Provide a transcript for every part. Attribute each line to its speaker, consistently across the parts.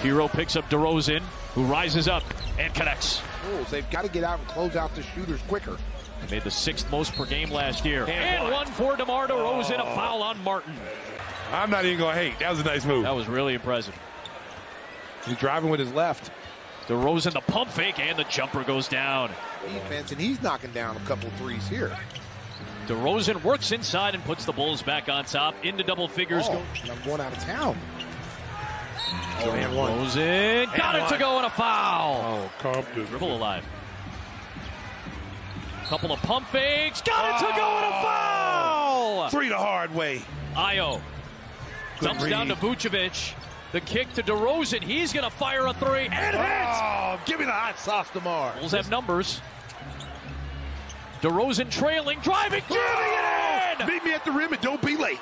Speaker 1: Herro picks up DeRozan, who rises up and connects.
Speaker 2: Bulls, they've got to get out and close out the shooters quicker.
Speaker 1: They Made the sixth most per game last year. And, one for DeMar DeRozan, a oh. foul on Martin.
Speaker 3: I'm not even going to hate. That was a nice move.
Speaker 1: That was really impressive.
Speaker 3: He's driving with his left.
Speaker 1: DeRozan, the pump fake, and the jumper goes down.
Speaker 2: Defense, and he's knocking down a couple threes here.
Speaker 1: DeRozan works inside and puts the Bulls back on top into double figures.
Speaker 2: Oh, I'm going out of town.
Speaker 1: Oh, and DeRozan got
Speaker 3: And
Speaker 1: it to go and a foul.
Speaker 3: Oh, Compton.
Speaker 1: Dribble alive. Couple of pump fakes. Got it to go and a oh. foul.
Speaker 3: Three the hard way.
Speaker 1: Ayo dumps down to
Speaker 3: read.
Speaker 1: Vucevic. The kick to DeRozan. He's going to fire a three and hits.
Speaker 3: Oh, give me the hot sauce, DeMar.
Speaker 1: Bulls have numbers. DeRozan trailing, driving, jamming it in.
Speaker 3: Meet me at the rim and don't be late.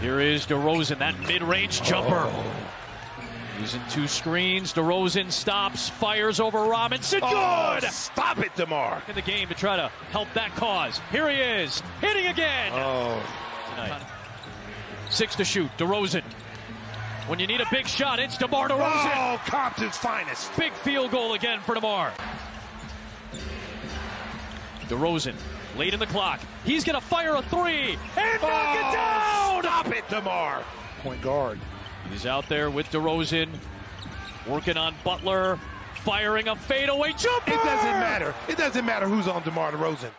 Speaker 1: Here is DeRozan, that mid-range jumper. Using two screens, DeRozan stops, fires over Robinson.
Speaker 3: Oh,
Speaker 1: Good.
Speaker 3: stop it, DeMar.
Speaker 1: In the game to try to help that cause. Here he is, hitting again.
Speaker 3: Oh,
Speaker 1: Tonight. Six to shoot, DeRozan. When you need a big shot, it's DeMar DeRozan.
Speaker 3: oh Compton's finest.
Speaker 1: Big field goal again for DeMar. DeRozan, late in the clock. He's going to fire a three and knock it oh, down.
Speaker 3: Stop it, DeMar.
Speaker 2: Point guard.
Speaker 1: He's out there with DeRozan, working on Butler, firing a fadeaway jumper.
Speaker 3: It doesn't matter. It doesn't matter who's on DeMar DeRozan.